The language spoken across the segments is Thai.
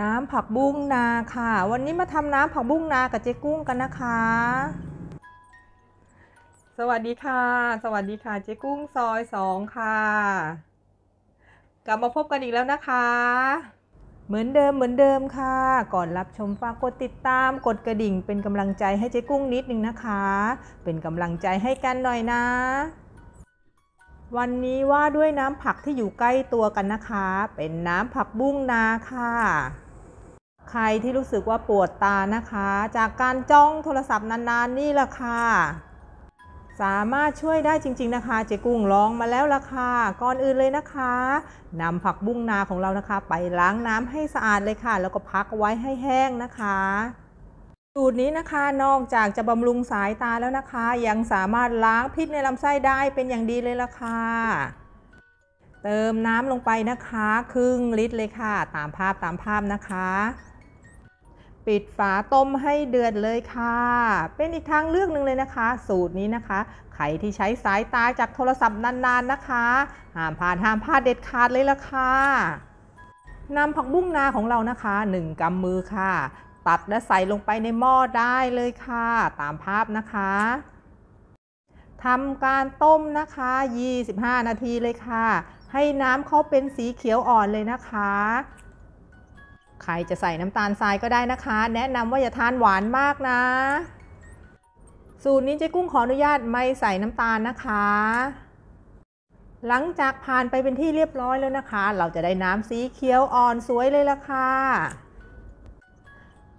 น้ำผักบุ้งนาค่ะ วันนี้มาทำน้ำผักบุ้งนากับเจ๊กุ้งกันนะคะ สวัสดีค่ะ สวัสดีค่ะเจ๊กุ้งซอยสองค่ะ กลับมาพบกันอีกแล้วนะคะ เหมือนเดิมเหมือนเดิมค่ะ ก่อนรับชมฝากกดติดตามกดกระดิ่ง เป็นกำลังใจให้เจ๊กุ้งนิดนึงนะคะ เป็นกำลังใจให้กันหน่อยนะ วันนี้ว่าด้วยน้ำผักที่อยู่ใกล้ตัวกันนะคะ เป็นน้ำผักบุ้งนาค่ะ ใครที่รู้สึกว่าปวดตานะคะ จากการจ้องโทรศัพท์นานๆนี่แหละค่ะ สามารถช่วยได้จริง ๆนะคะ เจ๊กุ้งลองมาแล้วล่ะค่ะก่อนอื่นเลยนะคะนำผักบุ้งนาของเรานะคะ ไปล้างน้ำให้สะอาดเลยค่ะ แล้วก็พักไว้ให้แห้งนะคะ สูตรนี้นะคะนอกจากจะบำรุงสายตาแล้วนะคะ ยังสามารถล้างพิษในลำไส้ได้เป็นอย่างดีเลยล่ะค่ะ เติมน้ำลงไปนะคะ ครึ่งลิตรเลยค่ะ ตามภาพตามภาพนะคะ ปิดฝาต้มให้เดือดเลยค่ะ เป็นอีกทางเลือกหนึ่งเลยนะคะ สูตรนี้นะคะ ใครที่ใช้สายตาจากโทรศัพท์นานๆนะคะ ห้ามพลาดห้ามพลาดเด็ดขาดเลยล่ะค่ะนำผักบุ้งนาของเรานะคะ 1กำมือค่ะ ตัดและใส่ลงไปในหม้อได้เลยค่ะ ตามภาพนะคะทำการต้มนะคะ 25 นาทีเลยค่ะ ให้น้ำเขาเป็นสีเขียวอ่อนเลยนะคะ ใครจะใส่น้ำตาลทรายก็ได้นะคะ แนะนำว่าอย่าทานหวานมากนะ สูตรนี้เจ๊กุ้งขออนุญาตไม่ใส่น้ำตาลนะคะ หลังจากผ่านไปเป็นที่เรียบร้อยแล้วนะคะ เราจะได้น้ำสีเขียวอ่อนสวยเลยละค่ะ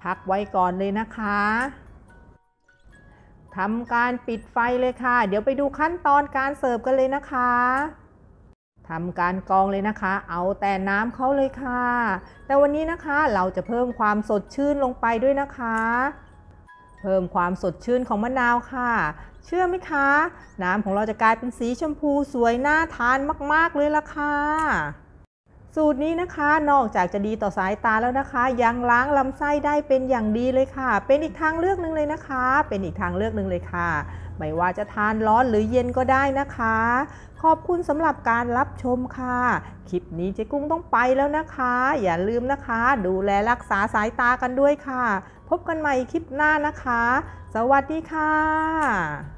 พักไว้ก่อนเลยนะคะทำการปิดไฟเลยค่ะ เดี๋ยวไปดูขั้นตอนการเสิร์ฟกันเลยนะคะทำการกรองเลยนะคะ เอาแต่น้ำเขาเลยค่ะ แต่วันนี้นะคะเราจะเพิ่มความสดชื่นลงไปด้วยนะคะ เพิ่มความสดชื่นของมะนาวค่ะ เชื่อไหมคะ น้ำของเราจะกลายเป็นสีชมพูสวยน่าทานมาก ๆ เลยล่ะค่ะ สูตรนี้นะคะนอกจากจะดีต่อสายตาแล้วนะคะ ยังล้างลำไส้ได้เป็นอย่างดีเลยค่ะ เป็นอีกทางเลือกหนึ่งเลยนะคะ เป็นอีกทางเลือกหนึ่งเลยค่ะ ไม่ว่าจะทานร้อนหรือเย็นก็ได้นะคะ ขอบคุณสำหรับการรับชมค่ะ คลิปนี้เจ๊กุ้งต้องไปแล้วนะคะ อย่าลืมนะคะ ดูแลรักษาสายตากันด้วยค่ะ พบกันใหม่คลิปหน้านะคะ สวัสดีค่ะ